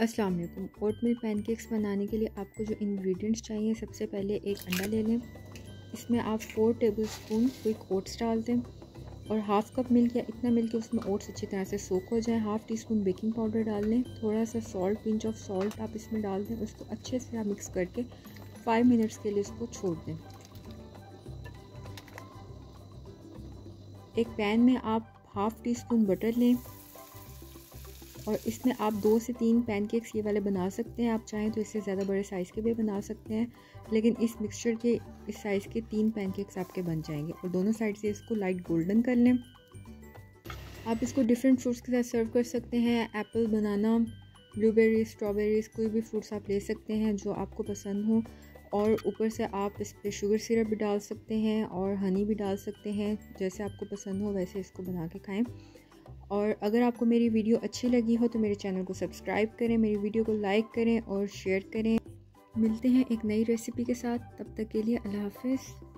अस्सलाम वालेकुम। ओट मिल पैनकेक्स बनाने के लिए आपको जो इंग्रेडिएंट्स चाहिए, सबसे पहले एक अंडा ले लें। इसमें आप four tablespoon quick oats डाल दें और हाफ़ कप मिल्क या इतना मिल्क उसमें ओट्स अच्छी तरह से सोख हो जाए। Half teaspoon baking powder डाल लें। थोड़ा सा सॉल्ट पिंच ऑफ़ सॉल्ट आप इसमें डाल दें। उसको अच्छे से आप मिक्स करके फाइव मिनट्स के लिए उसको छोड़ दें। एक पैन में आप हाफ़ टी स्पून बटर लें। और इसमें आप दो से तीन पैनकेक्स ये वाले बना सकते हैं। आप चाहें तो इससे ज़्यादा बड़े साइज़ के भी बना सकते हैं, लेकिन इस मिक्सचर के, इस साइज़ के तीन पैनकेक्स आपके बन जाएँगे। और दोनों साइड से इसको लाइट गोल्डन कर लें। आप इसको डिफरेंट फ्रूट्स के साथ सर्व कर सकते हैं। एप्पल बनाना ब्लूबेरीज स्ट्रॉबेरीज़ कोई भी फ्रूट्स आप ले सकते हैं जो आपको पसंद हो। और ऊपर से आप इस पर शुगर सिरप भी डाल सकते हैं और हनी भी डाल सकते हैं। जैसे आपको पसंद हो, वैसे इसको बना के खाएँ। और अगर आपको मेरी वीडियो अच्छी लगी हो तो मेरे चैनल को सब्सक्राइब करें, मेरी वीडियो को लाइक करें और शेयर करें। मिलते हैं एक नई रेसिपी के साथ। तब तक के लिए अल्लाह हाफिज़।